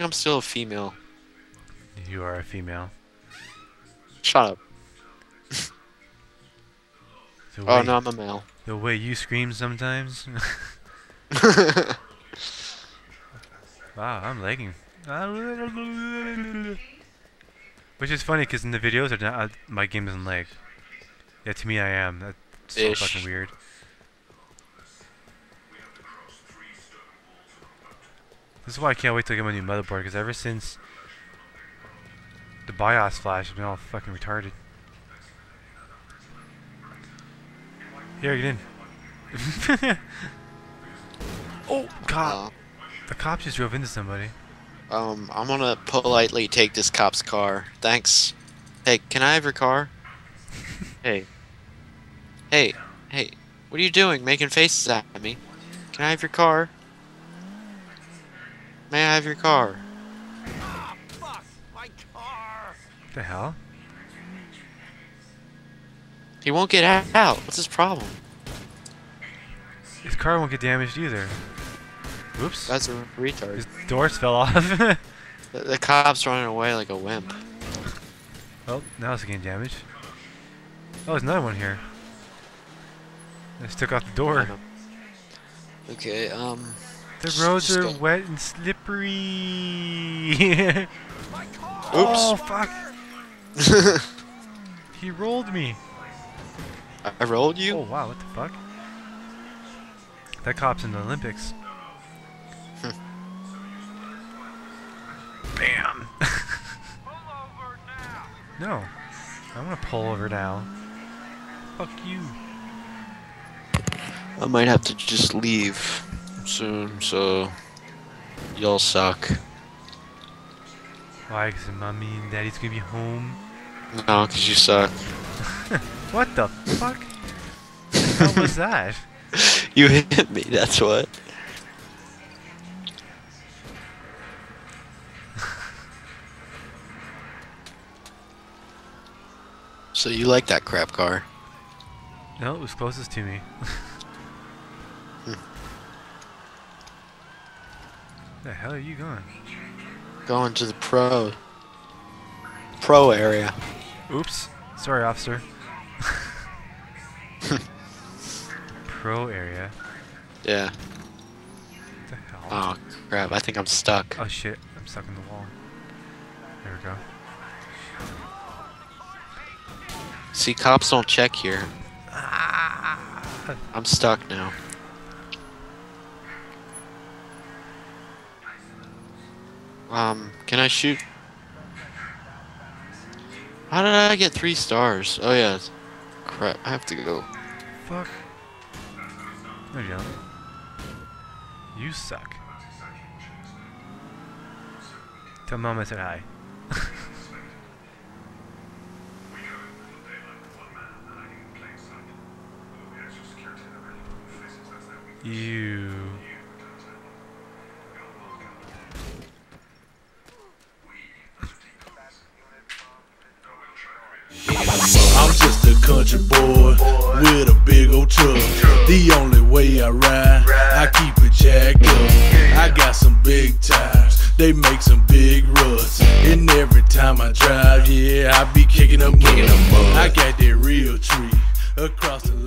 I'm still a female. You are a female. Shut up. The Oh way, no, I'm a male. The way you scream sometimes. wow, I'm lagging. Which is funny because in the videos, not, uh, my game doesn't lag. Yeah, to me, I am. That's so Ish. fucking weird. This is why I can't wait to get my new motherboard because ever since the BIOS flash, I've been all fucking retarded. Here, get in. oh, cop! Uh, The cop just drove into somebody. um, I'm gonna politely take this cop's car. Thanks. Hey, can I have your car? hey. Hey, hey. What are you doing? Making faces at me. Can I have your car? May I have your car? Ah, Fuck, my car! What the hell? He won't get out. What's his problem? His car won't get damaged either. Oops. That's a retard. His doors fell off. The, the cop's running away like a wimp. oh, now it's getting damaged. Oh, there's another one here. I just took off the door. Okay, um. The roads are wet and slippery. Oops. Oh, fuck. He rolled me. I rolled you? Oh, wow, what the fuck? That cop's in the Olympics. Bam! no. I'm gonna pull over now. Fuck you. I might have to just leave soon, so. Y'all suck. Why? Because mommy and daddy's gonna be home. No, because you suck. What the fuck? hell was that? You hit me, that's what. so you like that crap car? No, it was closest to me. Hmm. The hell are you going? Going to the pro. Pro area. Oops. Sorry, officer. Pro area. Yeah. What the hell? Oh crap, I think I'm stuck. Oh shit, I'm stuck in the wall. There we go. See, cops don't check here. Ah. I'm stuck now. Um, can I shoot? How did I get three stars? Oh yeah. Crap, I have to go. Fuck. There you go. You suck. Tell mom I said hi. you. Country boy with a big old truck. The only way I ride, I keep it jacked up. I got some big tires, they make some big ruts. And every time I drive, yeah, I be kicking them mud. I got that real tree across the.